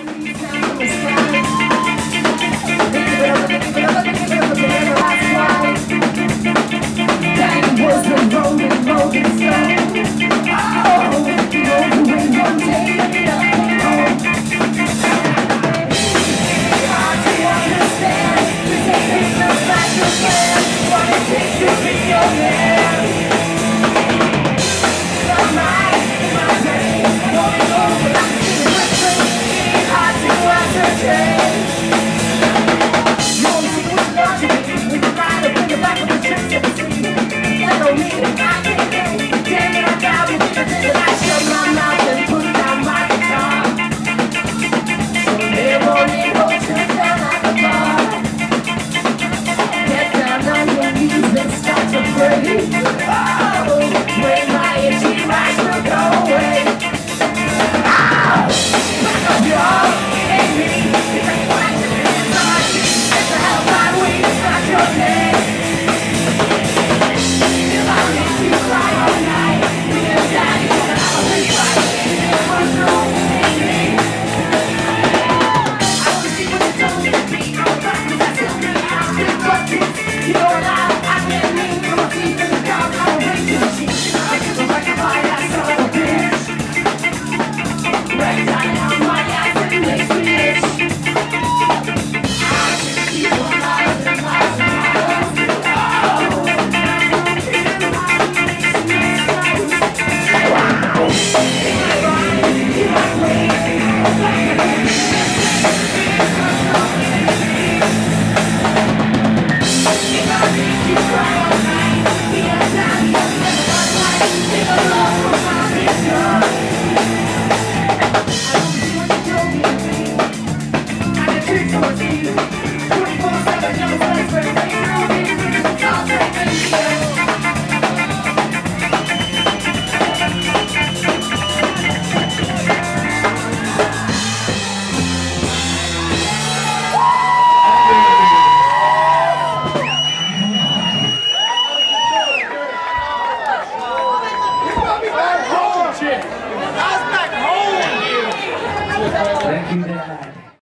Sound was do that.